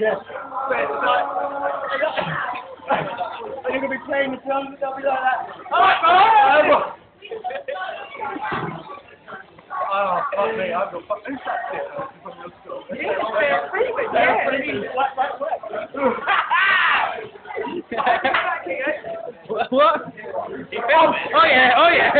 Yeah. you going to be playing the drums and they'll be like that. Alright, oh. Oh, fuck me, I've got fuck. Who's that? From your school. Yeah, yeah. What? Oh yeah, oh yeah.